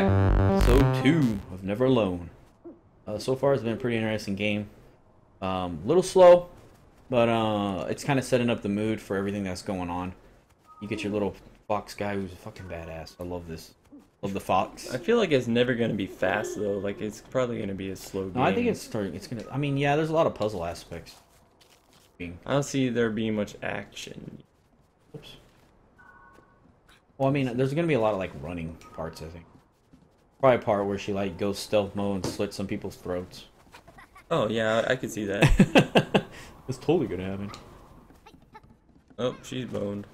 back. So two of Never Alone. Uh, so far, it's been a pretty interesting game. Um, little slow, but uh, it's kind of setting up the mood for everything that's going on. You get your little fox guy who's a fucking badass. I love this. Love the fox. I feel like it's never gonna be fast though. Like it's probably gonna be a slow game. No, I think it's starting. It's gonna. I mean, yeah, there's a lot of puzzle aspects. I don't see there being much action. Oops. Well, I mean, there's gonna be a lot of like running parts. I think. Probably a part where she like goes stealth mode and slits some people's throats. Oh yeah, I, could see that. It's totally gonna happen. oh, she's boned.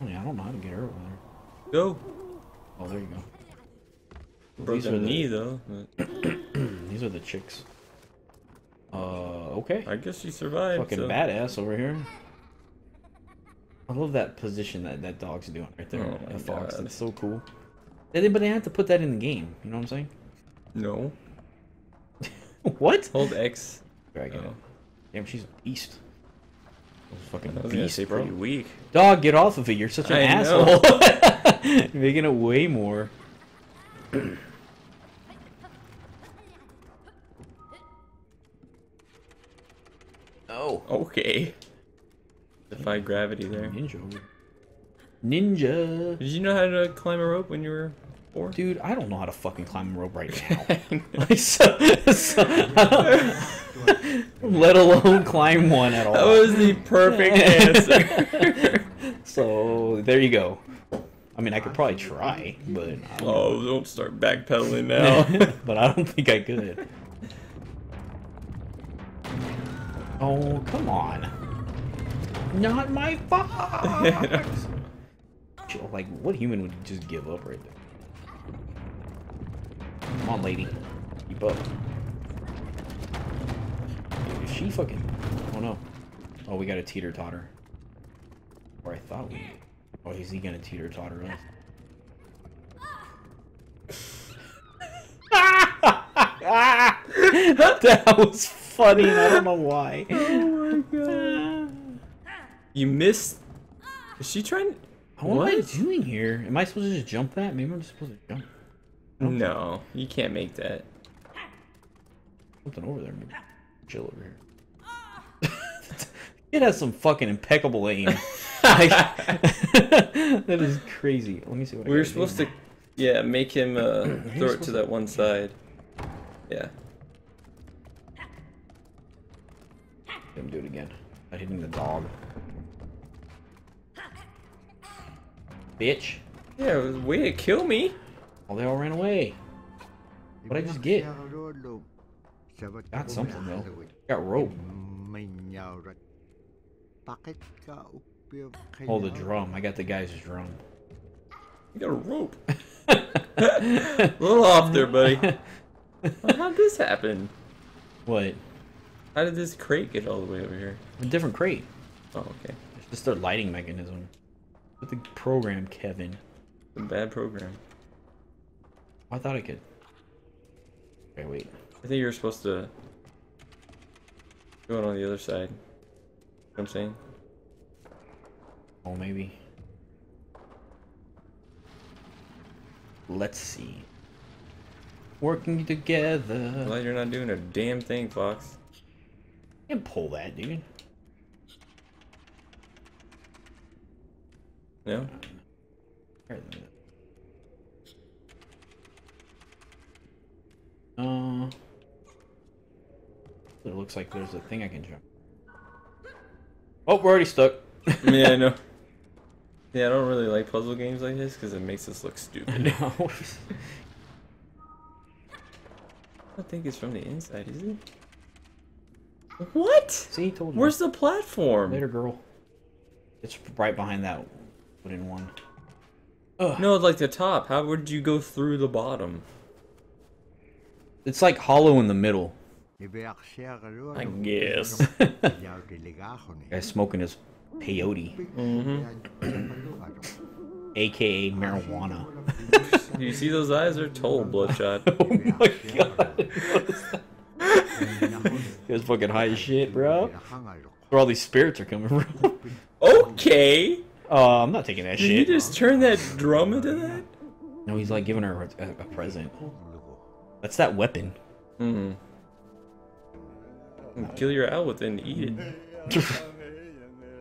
I, mean, I don't know how to get her over there. Go. Oh, there you go. Broke These are the- knee though. These are the chicks. Uh, okay. I guess she survived. Fucking so. badass over here. I love that position that that dog's doing right there. Oh that fox. God. That's so cool. They, but they have to put that in the game. You know what I'm saying? No. what? Hold X. Dragon. Oh. Damn, she's a beast. Fucking I was beast, say bro. weak. Dog, get off of it. You're such an I asshole. You're making it way more. Oh. oh. Okay. Defy gravity there. Ninja. Ninja. Did you know how to climb a rope when you were four? Dude, I don't know how to fucking climb a rope right now. Like, so- so- let alone climb one at all. That was the perfect answer. so there you go. I mean, I could probably try, but I don't, oh, don't start backpedaling now. but I don't think I could. Oh, come on. Not my fox! Like, what human would just give up right there? Come on, lady. Keep up. Dude, is she fucking... Oh, no. Oh, we got a teeter-totter. Or I thought we. Oh, is he gonna teeter-totter us? that was funny. I don't know why. oh my god. You missed. Is she trying? What, am I doing here? Am I supposed to just jump that? Maybe I'm just supposed to jump No, you can't make that. something over there. Maybe. Chill over here. it has some fucking impeccable aim. Like, that is crazy. Let me see what I We were gotta do supposed to, yeah, make him uh, throw it to that one side. Yeah. Let him do it again. Not hitting the dog. Bitch. Yeah, it was to kill me. Oh, they all ran away. What'd I just get? Got something, though. Got rope. Oh, the drum. I got the guy's drum. You got a rope. a little off there, buddy. How'd this happen? What? How did this crate get all the way over here? A different crate. Oh, okay. It's just their lighting mechanism. With the program, Kevin. A bad program. Oh, I thought I could. Okay, wait. I think you're supposed to go on the other side. You know what I'm saying? Oh, maybe. Let's see. Working together. Glad you're not doing a damn thing, Fox. You can pull that, dude. No? Uh, it looks like there's a thing I can jump. Oh, we're already stuck. yeah, I know. Yeah, I don't really like puzzle games like this because it makes us look stupid. no. I don't think it's from the inside, is it? What? See, told you. Where's the platform? later, girl? It's right behind that wooden one. Ugh. No, like the top. How would you go through the bottom? It's like hollow in the middle. I guess. Guy's smoking his peyote, Mm -hmm. aka marijuana. Do you see those eyes? They're total bloodshot. oh my god. He was fucking high as shit, bro. Where all these spirits are coming from. okay. Oh, I'm not taking that Did you just turn that drum into that? No, he's like giving her a, a present. That's that weapon. Mm hmm. Kill your owl with it and eat it.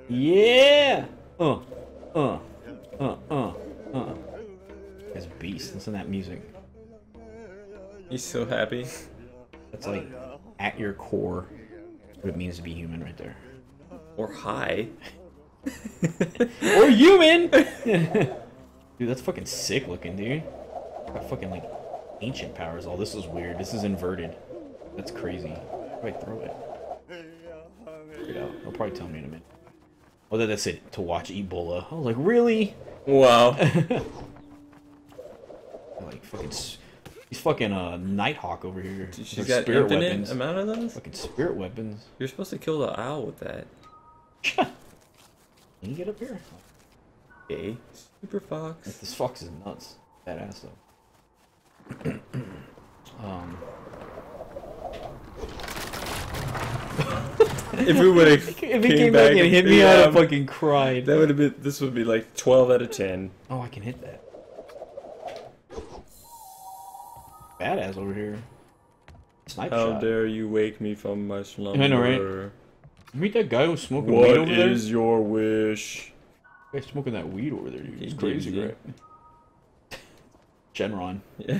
Yeah. Uh. Uh. Uh. Uh. Uh. It's a beast. Listen to that music. He's so happy. That's like at your core what it means to be human right there. Or high. or human. dude, that's fucking sick looking, dude. Got fucking like ancient powers. All this is weird. This is inverted. That's crazy. How do I throw it? Figure it out. He'll probably tell me in a minute. Oh, that's it. To watch Ebola. I was like, really? Wow. like fucking. He's fucking uh Nighthawk over here. She's With got spirit infinite weapons. amount of those? Fucking spirit weapons. You're supposed to kill the owl with that. Can you get up here? Okay. Super Fox. This fox is nuts. Badass though. um. If we would have If he came, back, and hit me, I'd have fucking cried. That would have been. This would be like 12 out of 10. Oh, I can hit that. Badass over here. Snipe How shot. dare you wake me from my slumber? I know, right? Meet that guy who's smoking weed What over there. is your wish? Guy smoking that weed over there, dude. He's He crazy, gives right? Shenron. Yeah,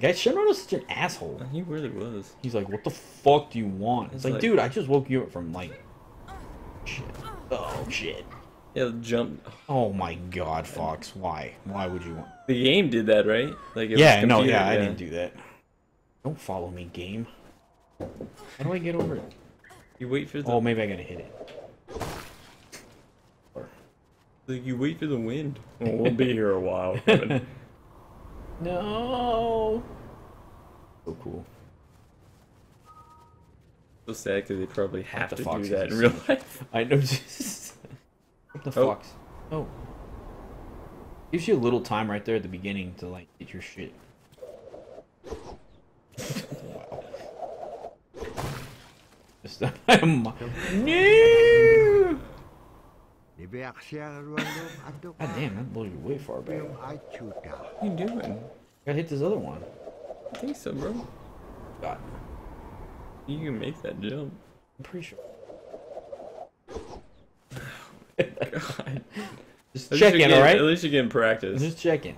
Guy, Shenron is such an asshole. he really was. He's like, "What the fuck do you want?" It's, It's like, like- dude, I just woke you up from like, shit. Oh shit. Yeah, jump. Oh my god, Fox. Why? Why would you want? The game did that, right? Like it was Yeah, no, computer, yeah, I didn't do that. Don't follow me, game. How do I get over it? You wait for the. Oh, maybe I gotta hit it. Like you wait for the wind. Well, we'll be here a while. Kevin. No. So cool. so sad because they probably have the to do that in real life. I know. Just the Oh. fox. Oh. Gives you a little time right there at the beginning to like get your shit. wow. Just no. God damn, that blows you way far back. What are you doing? Gotta hit this other one. I think so, bro. God, You can make that jump. I'm pretty sure. God. Just At least check in, alright? At least you're getting practice. Just checking.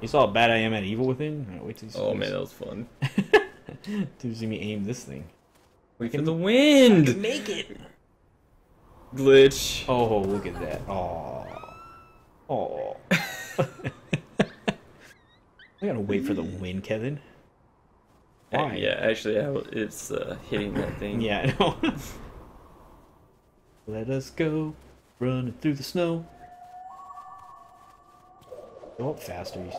You saw how bad I am at evil within? Alright, wait till you see Oh this. man, that was fun. Till you see me aim this thing. Wait for the wind. Make it! Glitch. Oh, look at that. Oh. Oh. I gotta wait for the wind, Kevin. Uh, Why? Yeah, actually, I w it's uh, hitting that thing. Yeah, I know. Let us go running through the snow. Go up faster. You...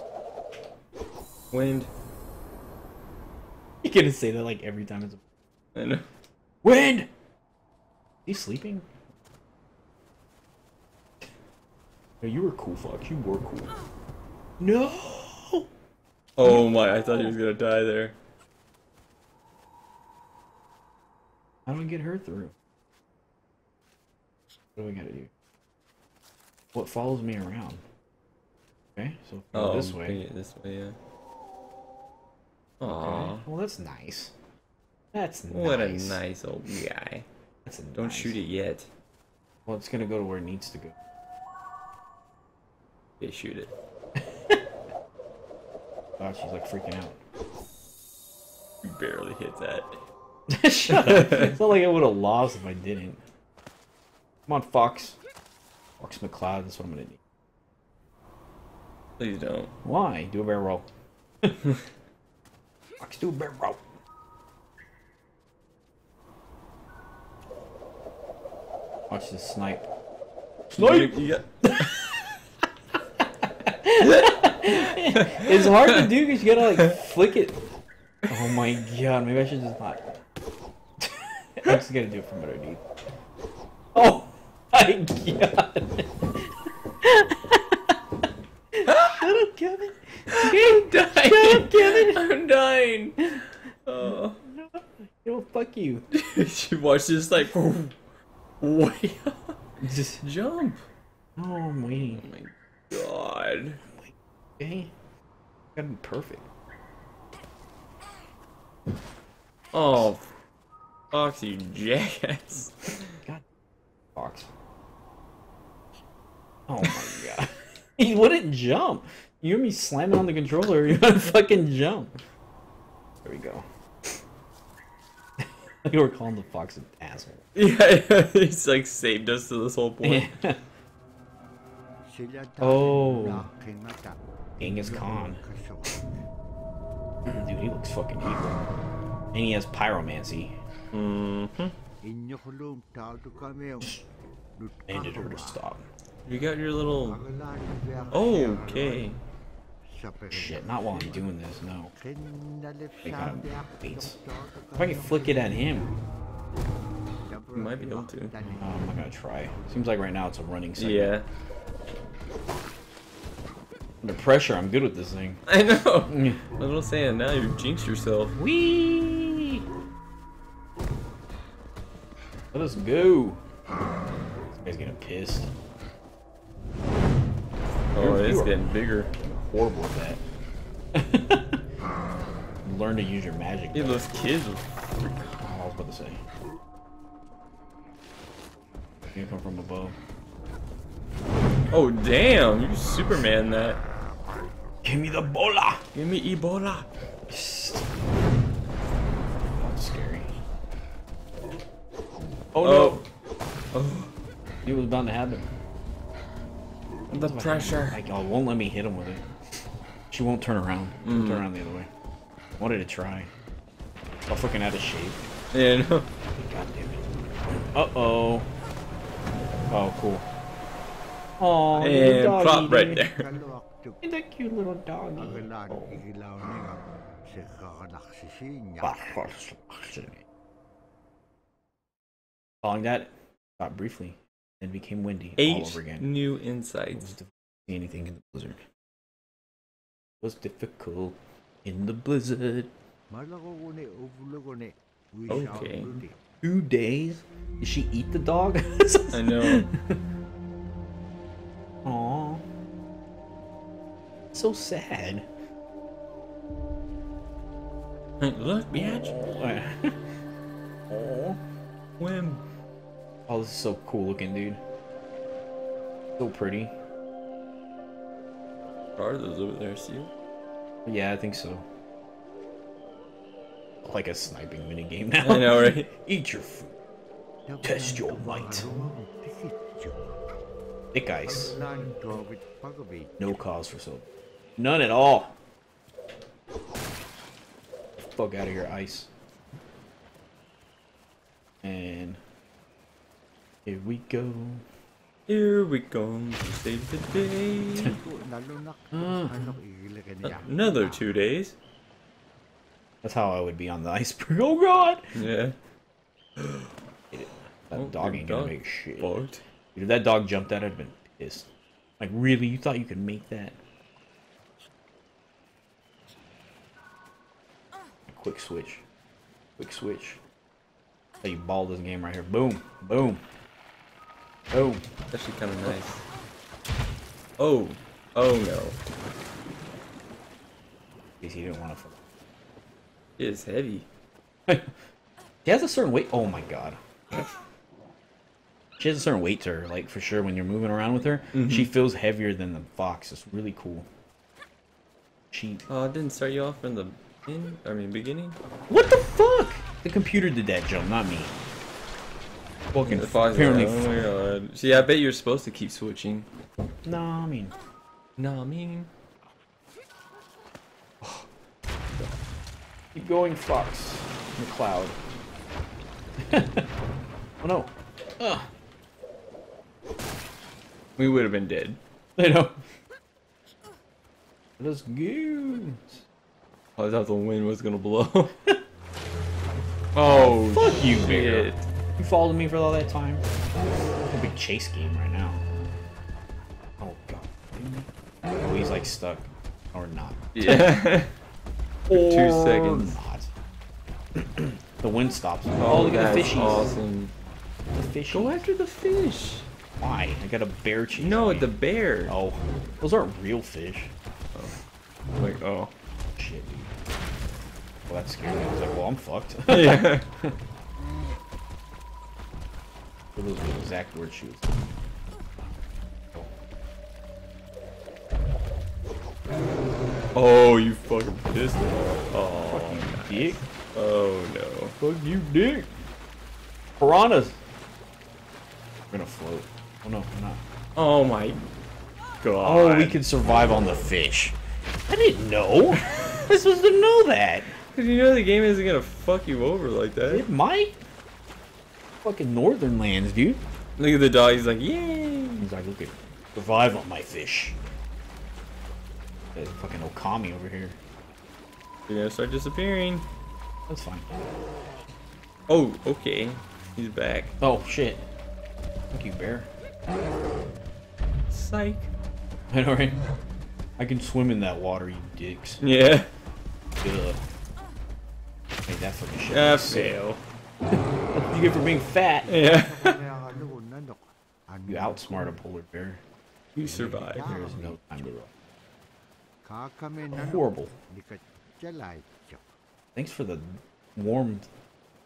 Wind. You're gonna say that like every time it's a I know. wind. He's sleeping. No, you were cool, Fox. You were cool. No. Oh my! I thought he was gonna die there. How do I get her through? What do we gotta do? What follows me around? Okay, so Oh, this way. it this way, yeah. Okay. Well, that's nice. That's nice. what a nice old guy. That's a Don't nice. shoot it yet. Well, it's gonna go to where it needs to go. Yeah, shoot it. God, she's like freaking out. You barely hit that. Shut up. It's not like I would have lost if I didn't. Come on, Fox. Fox McCloud, that's what I'm gonna need. Please don't. Why? Do a barrel roll. Fox, do a barrel roll. Watch this snipe. Snipe! You, you got. It's hard to do because you gotta like flick it. Oh my god, maybe I should just not. I'm just gonna do it from underneath. Oh my god. Shut up, Kevin. I'm dying. Shut up, Kevin. I'm dying. Oh. Know, fuck you. you watch this like oh, way up. Just Jump. no, I'm waiting. Oh my god. Okay? Gotta be perfect. Oh, fuck you, jackass. God. Fox. Oh my god. he wouldn't jump. You hear me slamming on the controller, you gotta fucking jump. There we go. you were calling the fox an asshole. Yeah, he's like saved us to this whole point. Sila Oh. dahil na aking. Genghis Khan. Dude, he looks fucking evil. And he has pyromancy. Mm-hmm. Inyo kulong tao to kami yung Banded her to stop. You got your little. Oh, okay. Sa peril. Shit, not while I'm doing this, no. They got diak beats. yung tao to If I can kami flick it at him, You might be able to. uh, I'm not gonna try. Seems like right now it's a running segment. Yeah. Under pressure, I'm good with this thing. I know. what I was saying now you jinxed yourself. Wee! Let us go. This guy's getting pissed. Oh, it's getting bigger. Horrible at that. Learn to use your magic. Yeah, those kids. Oh, I was about to say. You come from above. Oh damn! You Superman that. Give me the bola! Give me Ebola. That's scary. Oh, Oh. no! It was bound to happen. The pressure. Like, oh, it won't let me hit him with it. She won't turn around. Turn around the other way. Wanted to try. All fucking out of shape. Yeah, no. God damn it. Uh oh. Oh, cool. Oh, And plop right there. Kaluak to Ain't that cute little doggy? pagalaan Oh. igilaw niya sa kakalaksisin niya. Following that, stopped briefly, then became windy all Eight over again. new It insights. see anything in the blizzard. Was difficult in the blizzard. Malako ko ni, uvulo ko ni. Okay. Two days? Did she eat the dog? I know. Aw. So sad. Look, bitch. Aw. Whim. Oh, this is so cool looking, dude. So pretty. Are those over there? See? Yeah, I think so. Like a sniping mini game now. I know, right? Eat your food. Test your might. Thick ice. Pagalaan ko with pagabi. No cause for so. None at all. Fuck out of here, ice. And here we go. Here we go to save the day. Nalunak. Ano igilagan niya. Another two days. That's how I would be on the iceberg. Oh god! Yeah. That Oh, dog ain't gonna dog make shit. Dude, if that dog jumped out, I'd have been pissed. Like, really? You thought you could make that? Quick switch. Quick switch. How you ball this game right here. Boom. Boom. Oh, Boom. Actually, kind of nice. Oh. Oh no. Because he didn't want to. It's heavy. She has a certain weight. Oh my god. She has a certain weight to her, like for sure. When you're moving around with her, mm-hmm. she feels heavier than the fox. It's really cool. She. Oh, it didn't start you off from the in. I mean, beginning. What the fuck? The computer did that jump, not me. Fucking fox. apparently. Oh my. See, I bet you're supposed to keep switching. no, I mean, No, I mean. keep going, fox. McCloud. oh no. Ugh. We would have been dead. I know. Let's go. I thought the wind was gonna blow. oh, Fuck you, Bear. shit. You followed me for all that time. A big chase game right now. Oh god. Oh, he's like stuck. Or not. Yeah. Or two seconds. Not. the wind stops. Oh, oh, look at the that's fishies. awesome. The fishies. Go after the fish. Why? I got a bear cheese. No, the bear. Oh, those aren't real fish. Oh. Like, oh. Shit. Well, that scared me. I was like, well, I'm fucked. yeah. What those the exact word she was. Oh, you fucking pissed me. Oh, Dick. oh no. Fuck you, dick. Piranhas. We're gonna float. Oh no, we're not. Oh my god. Oh, we can survive on the fish. I didn't know. I'm supposed to know that. Cause you know the game isn't gonna fuck you over like that. It might. Fucking northern lands, dude. Look at the dog. He's like, yay. He's like, look at survive on my fish. There's fucking Okami over here. You're gonna start disappearing. That's fine. Oh, okay. He's back. Oh shit. Thank you, bear. Psych. I don't know, right? I can swim in that water, you dicks. Yeah. Duh. Hey, that fucking shit. Ah, fail. You get for being fat. Yeah. You outsmart a polar bear. you survived. There is no time to run. Horrible. Horrible. Thanks for the warm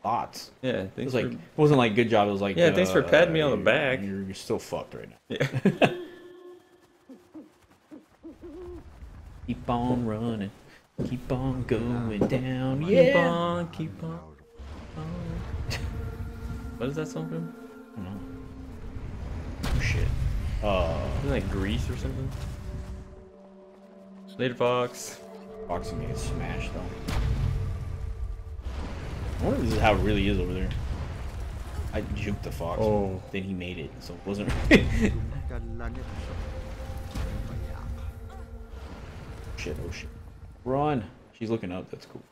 thoughts. Yeah. It Thanks was like for... it wasn't like good job. It was like Yeah, thanks for uh, patting me on the back. You're, you're still fucked right now. Yeah. Keep on running. Keep on going down. Keep Yeah. on, keep on. What is that song from? I don't know. Oh, shit. Uh, Isn't that Grease or something? Later, Fox. boxing gets smashed though. I wonder if this is how it really is over there. I juked the fox. Oh. Then he made it, so it wasn't. shit. Oh shit. Run. She's looking up. That's cool.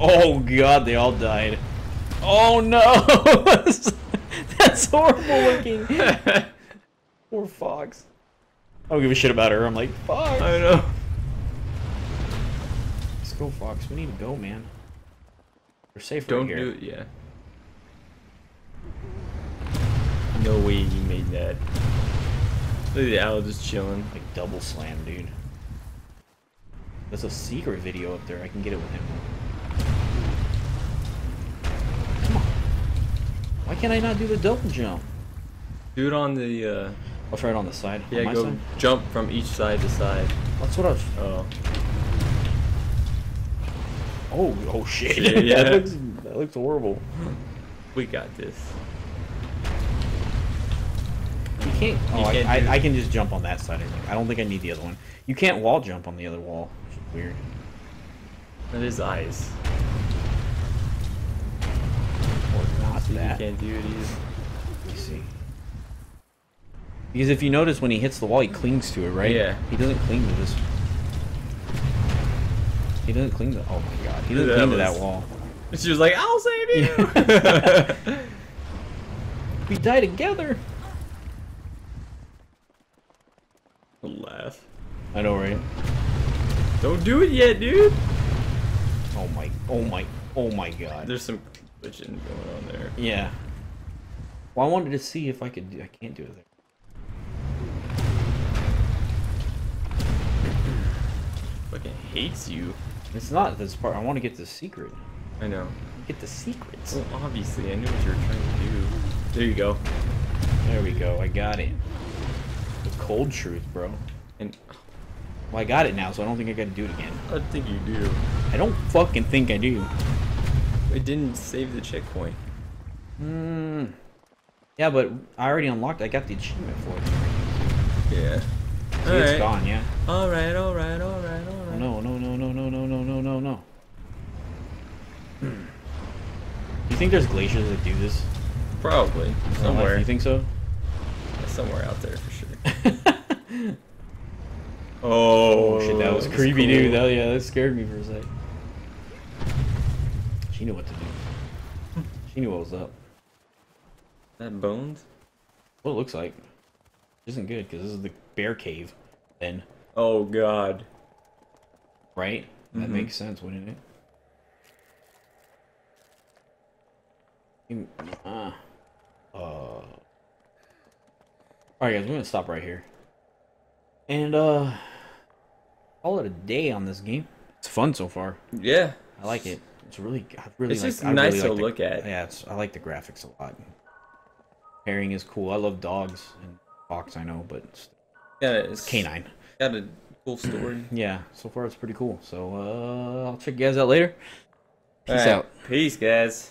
Oh god, they all died. Oh no! That's horrible looking. Poor fox. I don't give a shit about her. I'm like, fox. I know. Let's go, Fox. We need to go, man. We're safe Don't right here. do it, yeah. No way he made that. Look at the owl just chilling. Like double slam, dude. That's a secret video up there. I can get it with him. Why can't I not do the double jump? Do it on the, uh, I'll try it on the side. yeah, go side? jump from each side to side. That's what I was. Oh. Oh, oh shit. Shit, yeah. that looks that looks horrible. We got this. You can't. Oh, You I, can't I, do- I can just jump on that side. I think. I don't think I need the other one. You can't wall jump on the other wall. Which is weird. That is eyes. See, you can't do it either. See. Because if you notice when he hits the wall, he clings to it, right? Yeah. He doesn't cling to this. He doesn't cling to. Oh my god. He doesn't That cling to that wall. She was like, I'll save you! We die together. Laugh. I know, right? Don't do it yet, dude! Oh my. Oh my. Oh my god. There's some going on there. Yeah. Well, I wanted to see if I could. Do, I can't do it there. Fucking hates you. It's not this part. I want to get the secret. I know. Get the secrets. Well, obviously, I knew what you were trying to do. There you go. There we go. I got it. The cold truth, bro. And Well, I got it now, so I don't think I got to do it again. I think you do. I don't fucking think I do. It didn't save the checkpoint. Hmm. Yeah, but I already unlocked. I got the achievement for it. Yeah. See, it's gone. Yeah. Alright, alright, alright, alright. Oh, no, no, no, no, no, no, no, no, no, no. You think there's glaciers that do this? Probably. Somewhere. You think so? Somewhere out there for sure. oh, Oh shit, that was creepy, dude. That, yeah, that scared me for a sec. She knew what to do. She knew what was up. That bones? What it looks like. Isn't good because this is the bear cave. Then, Oh god. right? That Mhm. makes sense, wouldn't it? Ah. Uh, Alright, guys, we're gonna stop right here. And, uh, call it a day on this game. It's fun so far. Yeah. I like it. It's really, I really It's like. just I nice really to like the- look at. Yeah, it's, I like the graphics a lot. Pairing is cool. I love dogs and fox. I know, but it's Yeah, it's canine. got a cool story. Yeah, so far it's pretty cool. So uh, I'll check you guys out later. Peace right. out. Peace, guys.